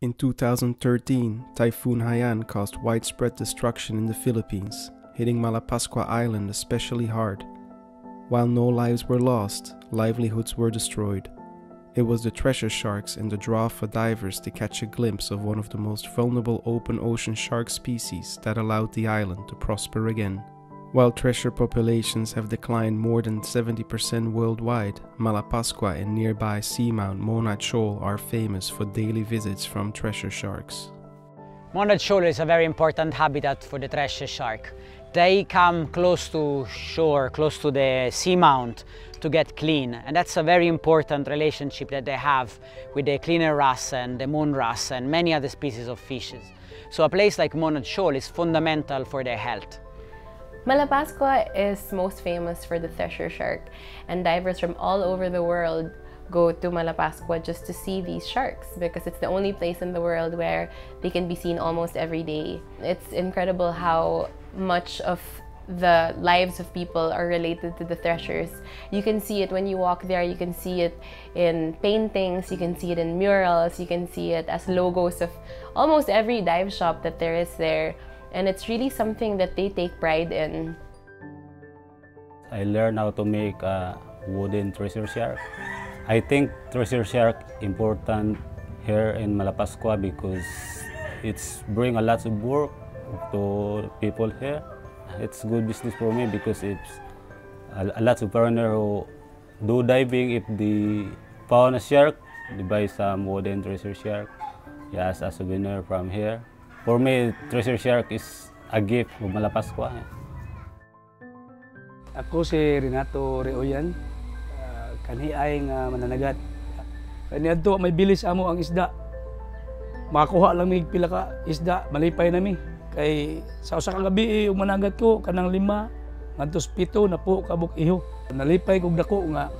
In 2013, Typhoon Haiyan caused widespread destruction in the Philippines, hitting Malapascua Island especially hard. While no lives were lost, livelihoods were destroyed. It was the thresher sharks and the draw for divers to catch a glimpse of one of the most vulnerable open ocean shark species that allowed the island to prosper again. While thresher populations have declined more than 70% worldwide, Malapascua and nearby seamount Monad Shoal are famous for daily visits from thresher sharks. Monad Shoal is a very important habitat for the thresher shark. They come close to shore, close to the seamount to get clean and that's a very important relationship that they have with the cleaner wrasse and the moon wrasse and many other species of fishes. So a place like Monad Shoal is fundamental for their health. Malapascua is most famous for the thresher shark, and divers from all over the world go to Malapascua just to see these sharks because it's the only place in the world where they can be seen almost every day. It's incredible how much of the lives of people are related to the threshers. You can see it when you walk there, you can see it in paintings, you can see it in murals, you can see it as logos of almost every dive shop that there is there and it's really something that they take pride in. I learned how to make a wooden thresher shark. I think thresher shark important here in Malapascua because it's bring a lot of work to people here. It's good business for me because it's a, a lot of foreigner who do diving if they found a shark, they buy some wooden thresher shark yeah, as a souvenir from here. For me, treasure shark is a gift of Malapascua. Ako si Renato Reoyan, uh, kanhiay nga mananagat. Kaniadto may bilis amo ang isda. Makakuha lang mig pila ka isda, malipay nami. Kay sa usa ka gabi umanagat ko kanang lima ngadtos pito na po kabuk iho. Nalipay kog dako nga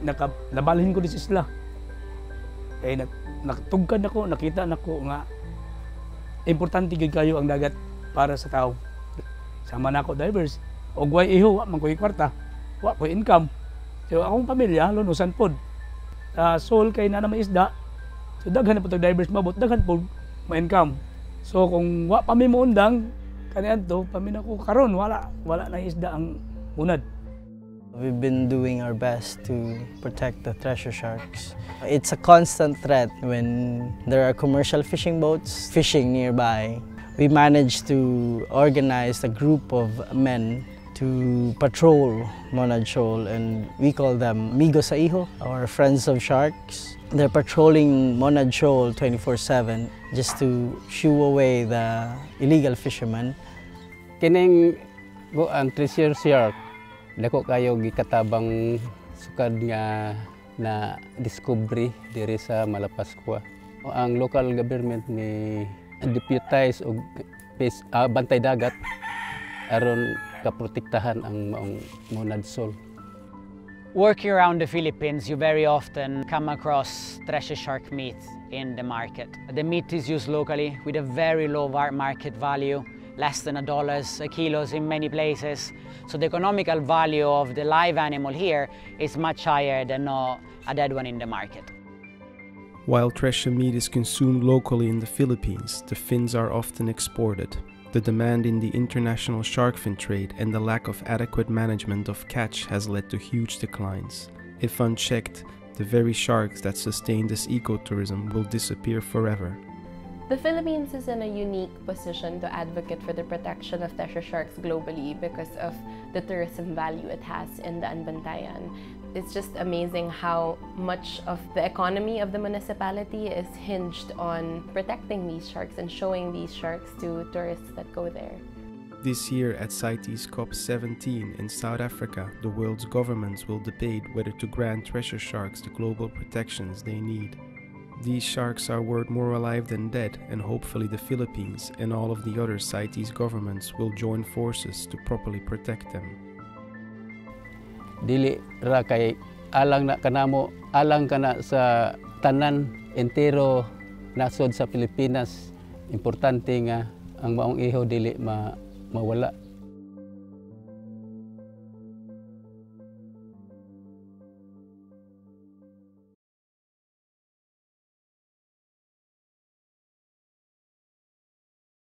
naka nabalhin ko dis isla. Kay nakatugkad ako, nakita nako nga importante gid kayo ang dagat para sa tao. Sama na ako divers. Og way iho, wa man ko kwarta. Wa ko income. So akong pamilya lunusan pod. Uh, soul kay na naman isda. So daghan na po divers mabot, daghan po ma-income. So kung wa pa mi undang kaniadto to, pamin ako karon wala wala na isda ang unad. We've been doing our best to protect the treasure sharks. It's a constant threat when there are commercial fishing boats fishing nearby. We managed to organize a group of men to patrol Monad Shoal and we call them Migo sa Iho, or Friends of Sharks. They're patrolling Monad Shoal 24-7 just to shoo away the illegal fishermen. Kining ang thresher shark dako kayo gikatabang sukad nga na discovery diri sa Malapascua. Ang local government ni deputize og uh, bantay dagat aron kaprotektahan ang maong monad sol. Working around the Philippines, you very often come across thresher shark meat in the market. The meat is used locally with a very low market value less than a dollar a kilos in many places. So the economical value of the live animal here is much higher than a dead one in the market. While thresher meat is consumed locally in the Philippines, the fins are often exported. The demand in the international shark fin trade and the lack of adequate management of catch has led to huge declines. If unchecked, the very sharks that sustain this ecotourism will disappear forever. The Philippines is in a unique position to advocate for the protection of thresher sharks globally because of the tourism value it has in Daanbantayan. It's just amazing how much of the economy of the municipality is hinged on protecting these sharks and showing these sharks to tourists that go there. This year at CITES COP17 in South Africa, the world's governments will debate whether to grant thresher sharks the global protections they need. These sharks are worth more alive than dead, and hopefully the Philippines and all of the other CITES governments will join forces to properly protect them. Dili ra alang na kanamo, alang kana sa tanan entero nasod sa Pilipinas. Importante nga ang maong iho dili ma mawala